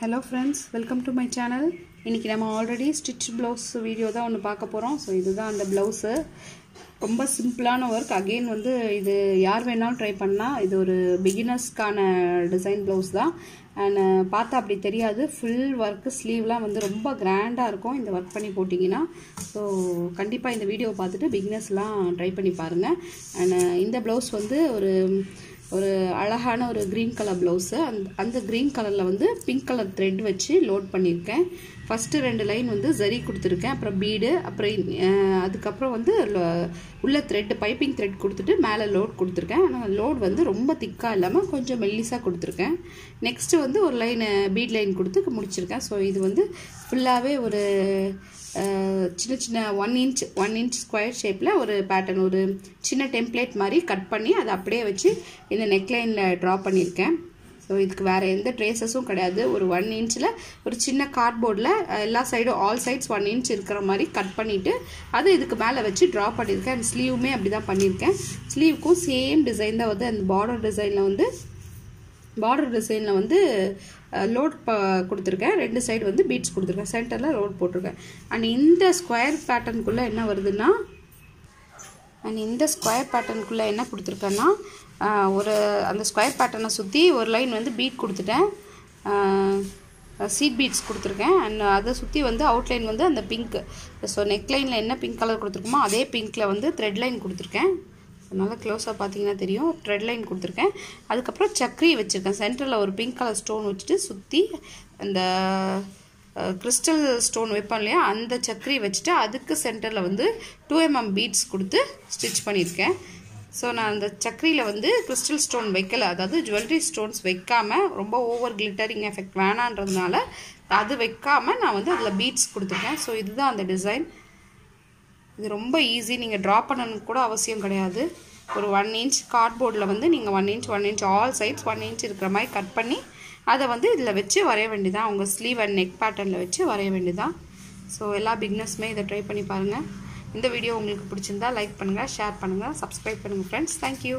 Hello friends welcome to my channel இன்றைக்கி நம்ம already stitch blouse video தான் ஒன்று பார்க்க போகிறோம் ஸோ இதுதான் அந்த ப்ளவுஸு ரொம்ப சிம்பிளான ஒர்க் அகெயின் வந்து இது யார் வேணாலும் ட்ரை பண்ணால் இது ஒரு பிகினர்ஸ்க்கான டிசைன் ப்ளவுஸ் தான். அண்ட் பார்த்தா அப்படி தெரியாது. ஃபுல் ஒர்க்கு ஸ்லீவ்லாம் வந்து ரொம்ப கிராண்டாக இருக்கும் இந்த ஒர்க் பண்ணி போட்டிங்கன்னா. ஸோ கண்டிப்பாக இந்த வீடியோவை பார்த்துட்டு பிகினர்ஸ்லாம் ட்ரை பண்ணி பாருங்கள் அண்ட் இந்த ப்ளவுஸ் வந்து ஒரு ஒரு அழகான ஒரு க்ரீன் கலர் ப்ளவுஸு அந்த அந்த க்ரீன் கலரில் வந்து பிங்க் கலர் த்ரெட் வச்சு லோட் பண்ணியிருக்கேன். ஃபஸ்ட்டு ரெண்டு லைன் வந்து ஜரி கொடுத்துருக்கேன். அப்புறம் பீடு அப்புறம் அதுக்கப்புறம் வந்து உள்ள த்ரெட் பைப்பிங் த்ரெட் கொடுத்துட்டு மேலே லோட் கொடுத்துருக்கேன். ஆனால் லோட் வந்து ரொம்ப திக்காக இல்லாமல் கொஞ்சம் மெல்லிஸாக கொடுத்துருக்கேன். நெக்ஸ்ட்டு வந்து ஒரு லைன் பீட் லைன் கொடுத்து முடிச்சிருக்கேன். ஸோ இது வந்து ஃபுல்லாகவே ஒரு சின்ன சின்ன one inch one inch square ஷேப்பில் ஒரு பேட்டர்ன் ஒரு சின்ன டெம்ப்ளேட் மாதிரி கட் பண்ணி அதை அப்படியே வச்சு இந்த நெக்லைனில் ட்ரா பண்ணியிருக்கேன். ஸோ இதுக்கு வேறு எந்த ட்ரேசஸும் கிடையாது. ஒரு ஒன் இன்ச்சில் ஒரு சின்ன கார்ட்போர்டில் எல்லா சைடும் ஆல் சைட்ஸ் ஒன் இன்ச் இருக்கிற மாதிரி கட் பண்ணிவிட்டு அதை இதுக்கு மேலே வச்சு ட்ரா பண்ணியிருக்கேன். அண்ட் ஸ்லீவுமே அப்படி தான் பண்ணியிருக்கேன். ஸ்லீவுக்கும் சேம் டிசைன் தான் வந்து அந்த பார்டர் டிசைனில் வந்து பார்டர் டிசைனில் வந்து லோட் ப கொடுத்துருக்கேன். ரெண்டு சைடு வந்து பீட்ஸ் கொடுத்துருக்கேன். சென்டரில் லோட் போட்டிருக்கேன். அண்ட் இந்த ஸ்கொயர் பேட்டர்னுக்குள்ளே என்ன வருதுன்னா அண்ட் இந்த ஸ்கொயர் பேட்டர்னுக்குள்ளே என்ன கொடுத்துருக்கேன்னா ஒரு அந்த ஸ்கொயர் பேட்டர்னை சுற்றி ஒரு லைன் வந்து பீட் கொடுத்துட்டேன். சீட் பீட்ஸ் கொடுத்துருக்கேன். அண்ட் அதை சுற்றி வந்து அவுட்லைன் வந்து அந்த பிங்க் ஸோ நெக்லைனில் என்ன பிங்க் கலர் கொடுத்துருக்கோமோ அதே பிங்க்கில் வந்து த்ரெட் லைன் கொடுத்துருக்கேன். அதனால் க்ளோஸாக பார்த்தீங்கன்னா தெரியும். த்ரெட் லைன் கொடுத்துருக்கேன். அதுக்கப்புறம் சக்கரி வச்சுருக்கேன். சென்டரில் ஒரு பிங்க் கலர் ஸ்டோன் வச்சுட்டு சுற்றி அந்த கிறிஸ்டல் ஸ்டோன் வைப்போம் இல்லையா? அந்த சக்கரி வச்சுட்டு அதுக்கு சென்டரில் வந்து டூ எம்எம் பீட்ஸ் கொடுத்து ஸ்டிச் பண்ணியிருக்கேன். ஸோ நான் அந்த சக்கரியில் வந்து கிறிஸ்டல் ஸ்டோன் வைக்கலை. அதாவது ஜுவல்லரி ஸ்டோன்ஸ் வைக்காமல் ரொம்ப ஓவர் கிளிட்டரிங் எஃபெக்ட் வேணான்றதுனால அது வைக்காமல் நான் வந்து அதில் பீட்ஸ் கொடுத்துருக்கேன். ஸோ இதுதான் அந்த டிசைன் இது ரொம்ப ஈஸி நீங்கள் ட்ரா பண்ணணும் கூட அவசியம் கிடையாது. ஒரு ஒன் இன்ச் கார்ட்போர்டில் வந்து நீங்கள் one inch one inch all sides one inch இருக்கிற மாதிரி கட் பண்ணி அதை வந்து இதில் வச்சு வரைய வேண்டியதான் உங்கள் ஸ்லீவ் அண்ட் நெக் பேட்டர்னில் வச்சு வரைய வேண்டியதான் ஸோ எல்லா பிக்னஸுமே இதை ட்ரை பண்ணி பாருங்கள் இந்த வீடியோ உங்களுக்கு பிடிச்சிருந்தா லைக் பண்ணுங்கள் ஷேர் பண்ணுங்கள் சப்ஸ்கிரைப் பண்ணுங்கள் ஃப்ரெண்ட்ஸ் தேங்க்யூ